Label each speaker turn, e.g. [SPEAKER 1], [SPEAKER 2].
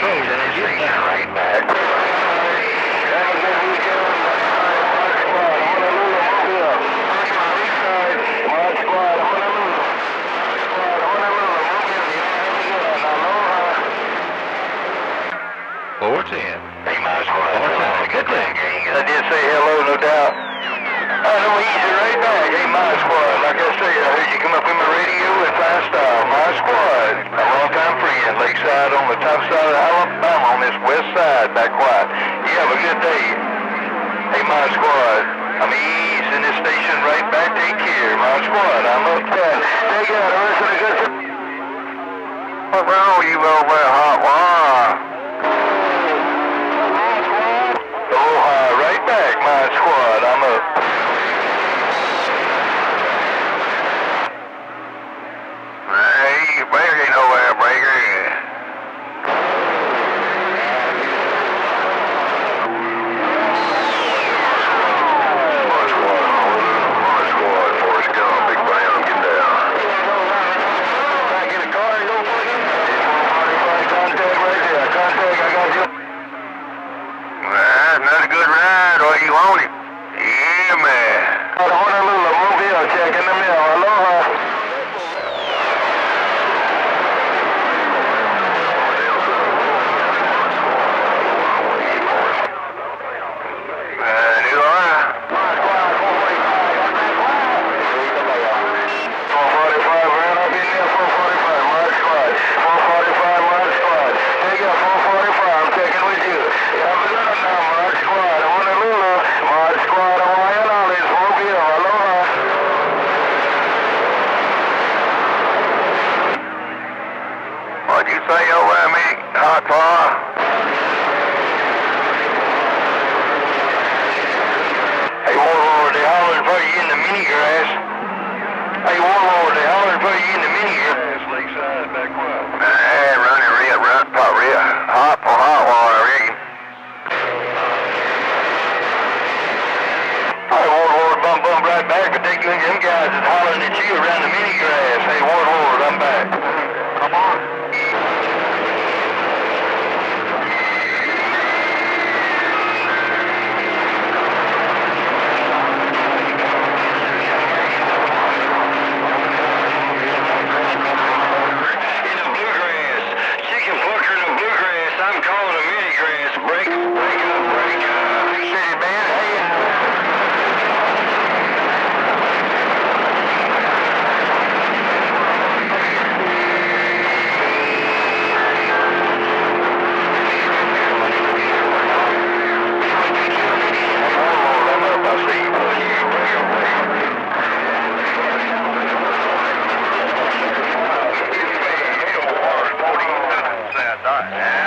[SPEAKER 1] control that I give Four ten. Good thing. I did say hello, no doubt. I know he's right back. Hey, ModSquad. Hey, ModSquad. I'm easing this station right back. Take care. ModSquad. I'm up there. Take care. Listen to good. What's wrong with you uh, over there, hot uh, wire? Aloha, right back, ModSquad. I'm up. Hey, Breaker ain't nowhere, Breaker. ModSquad, my squad, Forrest Gump, Big Bam, get down. I get a car and go for it? Contact right there, contact, I got you. Well, that's a good ride, or you want it? Yeah, man. Honolulu, Mobile, check in the mail. Aloha. Uh, you all right? 445, man. I've been there, 445, ModSquad. 445, ModSquad. Take it, 445, I'm checking with you. Yeah, I'm good now, ModSquad. Honolulu, ModSquad, Hawaiian Islands, Mobile, aloha. What'd you say over hot paw? Hey, Warlord, they hollering for you in the mini grass. Hey, Warlord, they hollering for you in the mini grass. Lakeside, back quiet. Hey, running real, run, pot real. Hot for hot water, rigging. Hey, Warlord, bump, bump right back, but they, them guys is hollering at you around the mini grass. Hey, Warlord. Yeah.